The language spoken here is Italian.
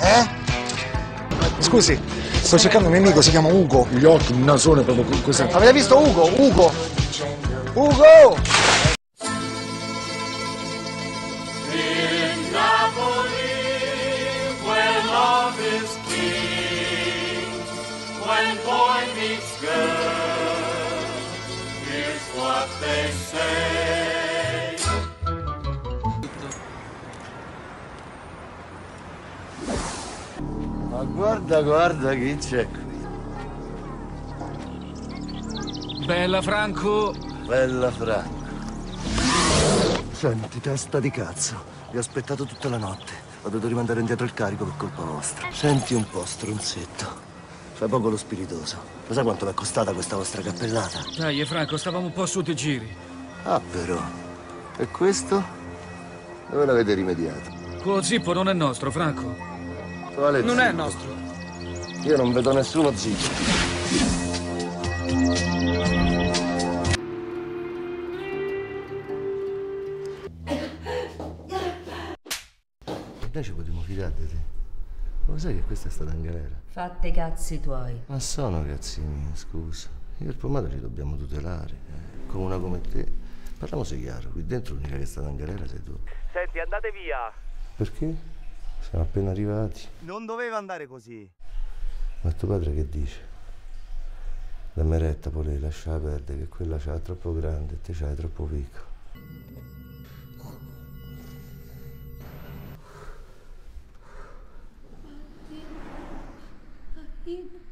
Eh? Scusi, sto cercando un mio amico, si chiama Ugo. Gli occhi, il nasone proprio con questa... Avete visto Ugo? Ugo! Ugo! In Napoli, where love is king, when boy meets girl, here's what they say. Ma guarda, guarda chi c'è qui. Bella Franco, Bella Franco. Senti, testa di cazzo. Vi ho aspettato tutta la notte. Ho dovuto rimandare indietro il carico per colpa vostra. Senti un po', stronzetto. Fai poco lo spiritoso. Lo sai quanto mi è costata questa vostra cappellata? dai Franco, stavamo un po' su di giri. Ah, però. E questo? Dove l'avete rimediato? Quello zippo non è nostro, Franco. Quale Non è zitto? nostro. Io non vedo nessuno zitto. Noi ci potremmo fidare di te. Ma lo sai che questa è stata in galera? Fatte i cazzi tuoi. Ma sono cazzi miei, scusa. Io e il pomato ci dobbiamo tutelare. eh. Come una come te. Parliamoci chiaro, qui dentro l'unica che è stata in galera sei tu. Senti, andate via. Perché? Siamo appena arrivati. Non doveva andare così. Ma tuo padre che dice? Dammi retta, pure lasciala perdere, che quella c'ha troppo grande e te c'hai troppo piccolo. Io